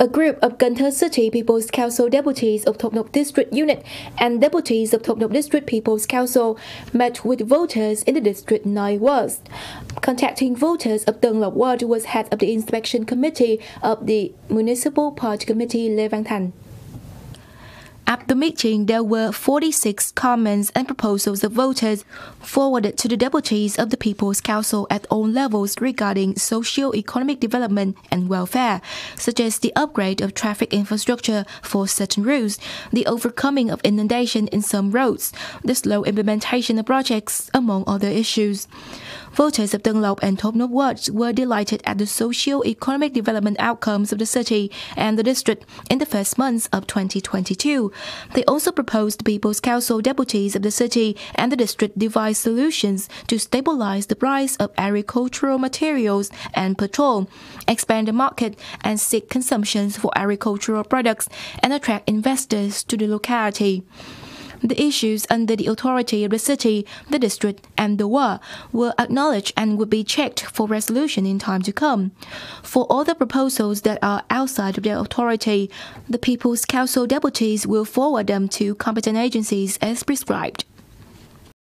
A group of Cần City People's Council deputies of Nốt District Unit and deputies of Nốt District People's Council met with voters in the District 9 West. Contacting voters of Tân Lộc Ward was head of the inspection committee of the Municipal Party Committee Lê Văn Thành. At the meeting, there were 46 comments and proposals of voters forwarded to the deputies of the People's Council at all levels regarding socio-economic development and welfare, such as the upgrade of traffic infrastructure for certain routes, the overcoming of inundation in some roads, the slow implementation of projects, among other issues. Voters of Lộc and Nốt wards were delighted at the socio-economic development outcomes of the city and the district in the first months of 2022. They also proposed People's Council deputies of the city and the district devise solutions to stabilize the price of agricultural materials and petrol, expand the market and seek consumptions for agricultural products and attract investors to the locality. The issues under the authority of the city, the district, and the war were acknowledged and would be checked for resolution in time to come. For all the proposals that are outside of their authority, the People's Council deputies will forward them to competent agencies as prescribed.